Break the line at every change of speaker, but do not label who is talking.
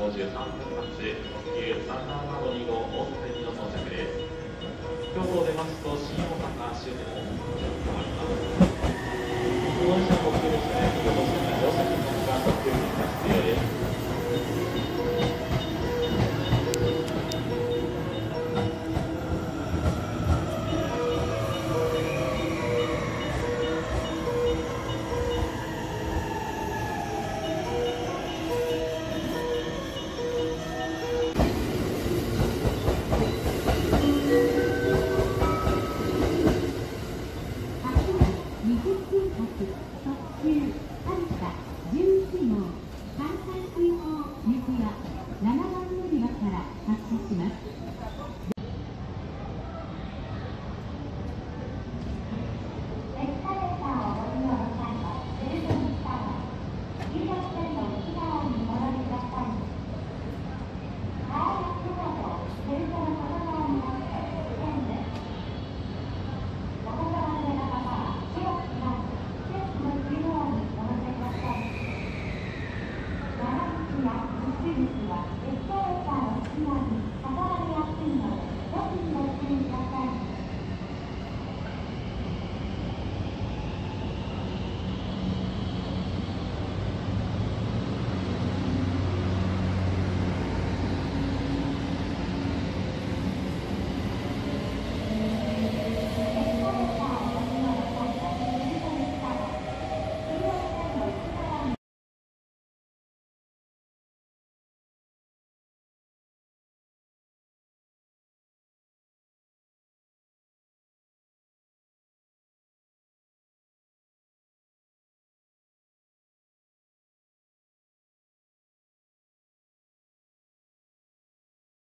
53分発特急3725線の到着です京都を出ますと新大阪終点のりますや京都線の乗車券の特急券が必要です
20分発特急すいません。